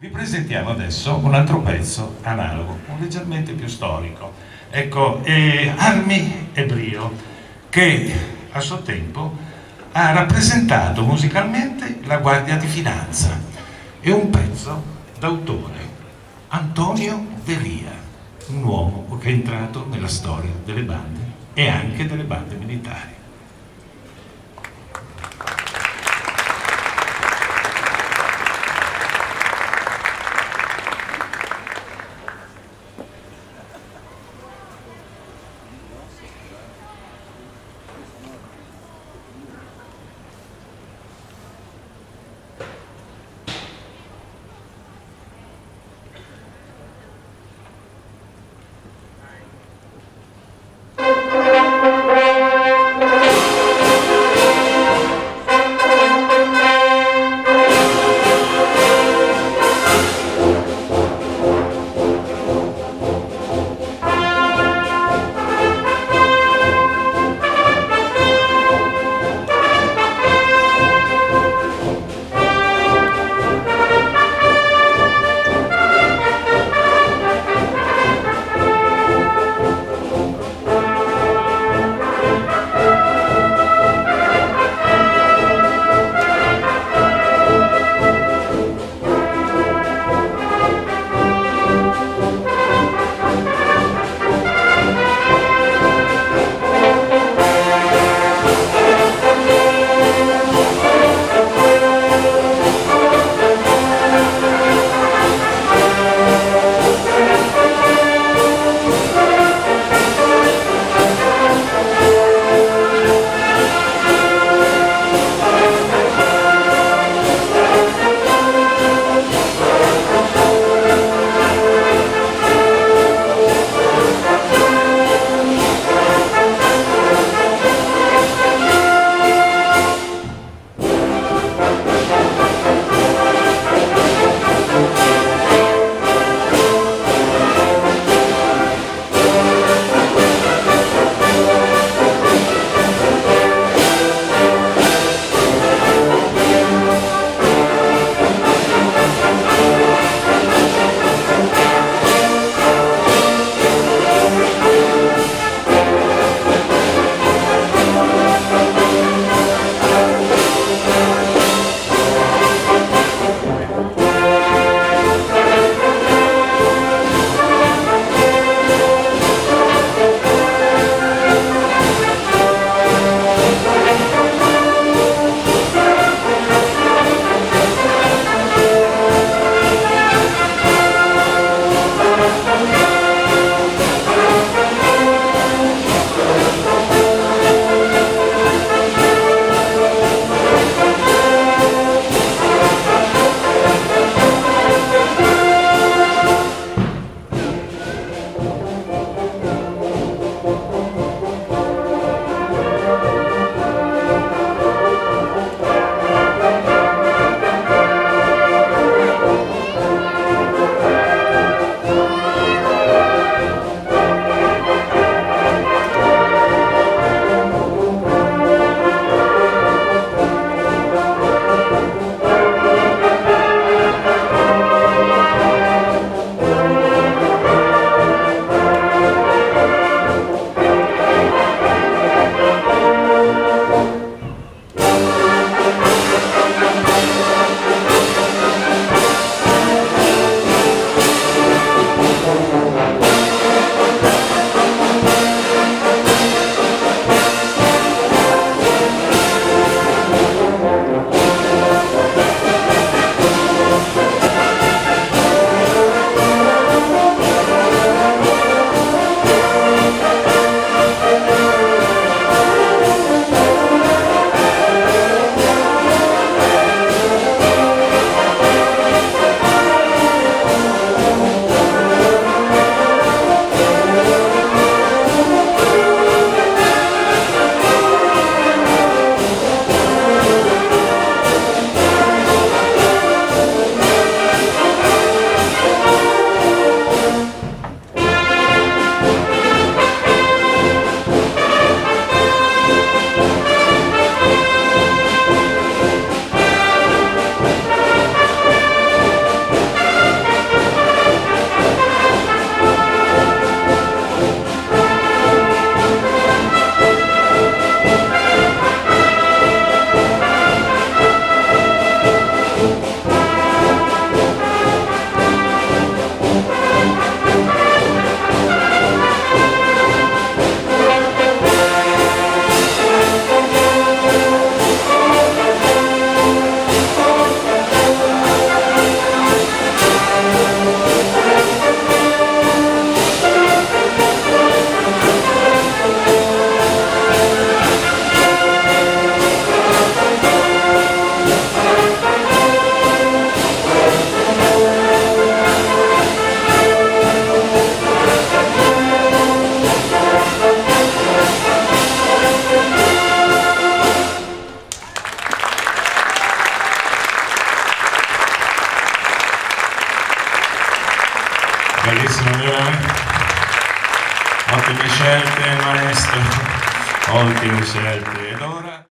Vi presentiamo adesso un altro pezzo analogo, un leggermente più storico. Ecco, è Armi e Brio, che a suo tempo ha rappresentato musicalmente la Guardia di Finanza. È un pezzo d'autore, Antonio Delia, un uomo che è entrato nella storia delle bande e anche delle bande militari. Ottime scelte maestro. Ottime scelte. Ed ora